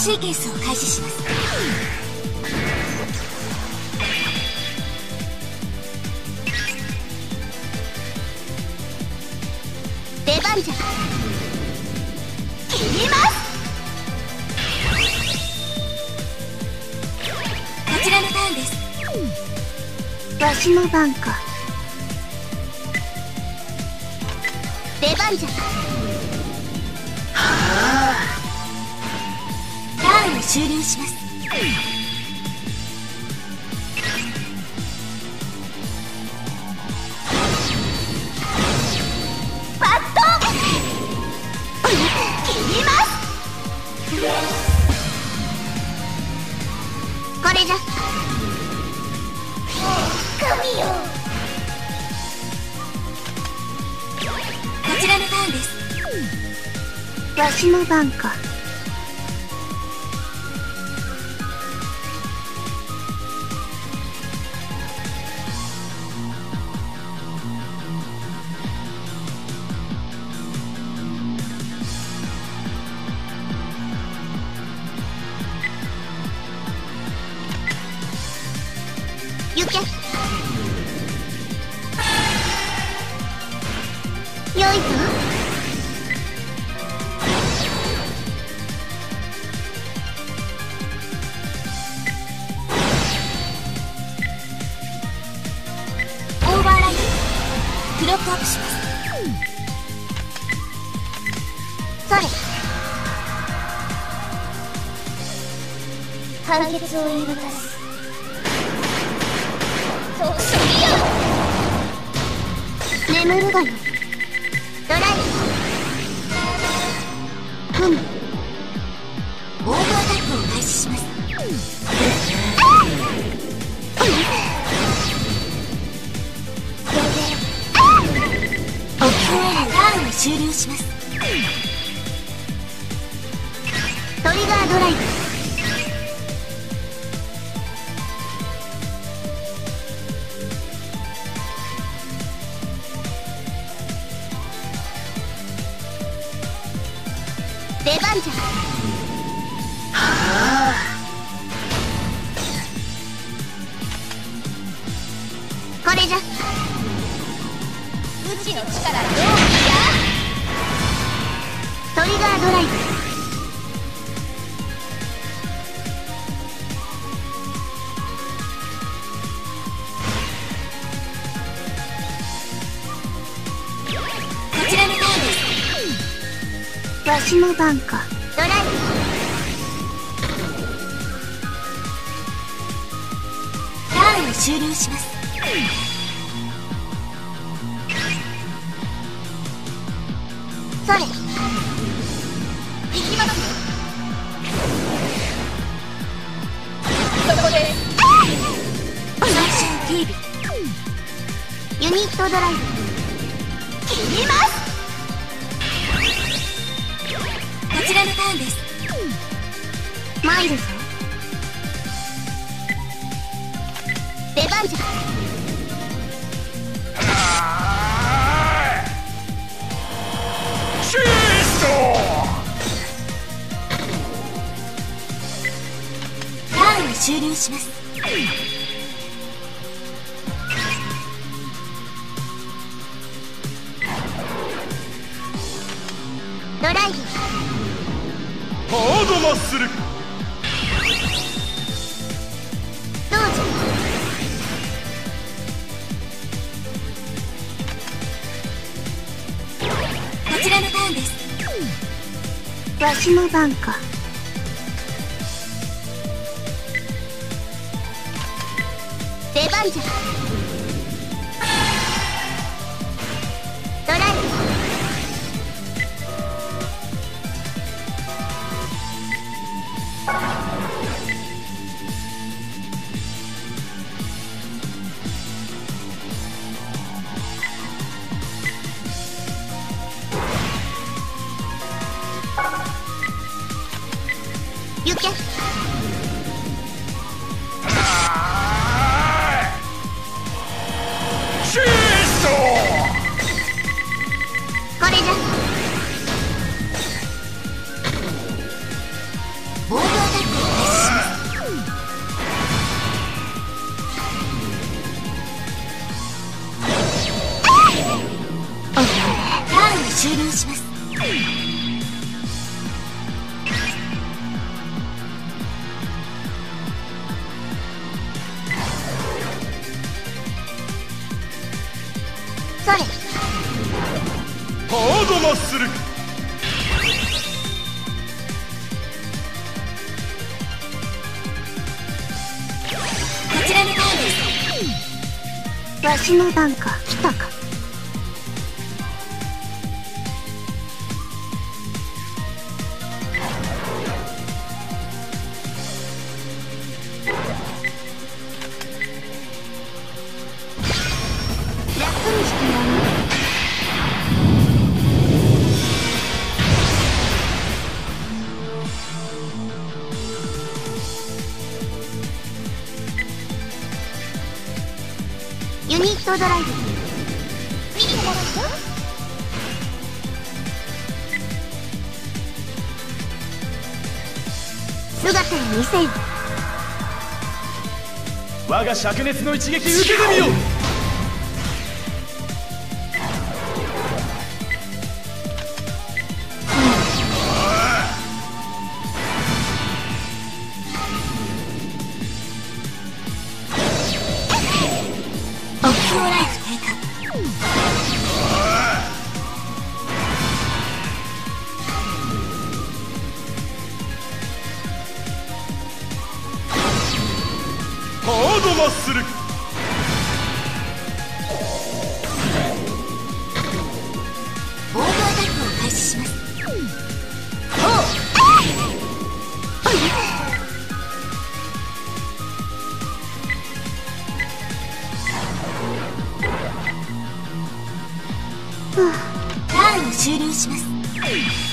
シーケンスを開始します。出番じゃ。切ります。こちらのターンです。わしの番か。出番じゃターンを終了します。パッと切ります。これじゃ。神よ。こちらのターンです。わしの番か行け。よいぞ。オーバーライトクロックアップします。それ。判決を言い渡す。眠るがよドライ。ふむ。ブオートアタックを開始します。ターンを終了します。トリガードライブ。出番じゃ。はあ。これじゃ。うちの力どうトリガードライブ。ですわしの番かドライターンを終了します。それ行きますそこです。最終警備。ユニットドライブ。切ります。ちらのターンです。参るぞ出番じゃします。ドライブ。トハードマッスル。どうぞ。こちらのターンです。わしの番か。出番じゃ。ドライ。行終了します。ハー。ドマッスルわしの番かトドライブ見てもらうよ姿を見せよ我が灼熱の一撃受けてみよう。ターンを終了します。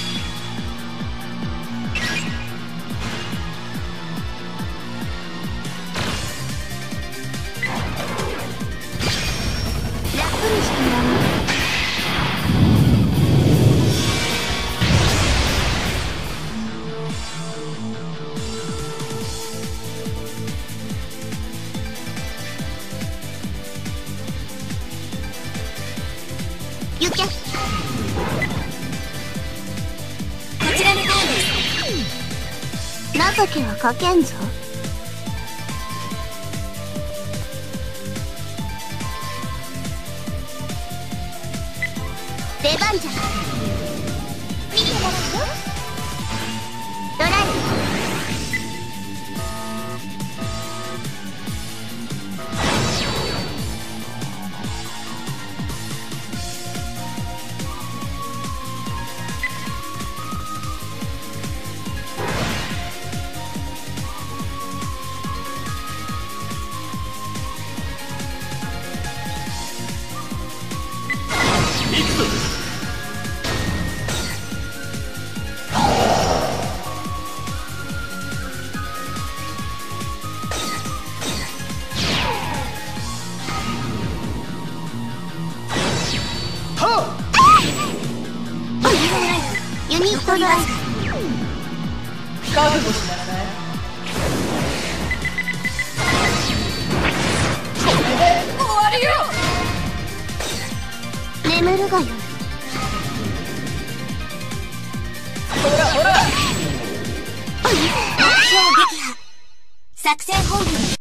情けはかけんぞ。出番じゃ終わるよ。眠るがよい。ほらほら。目標撃破。作戦本部役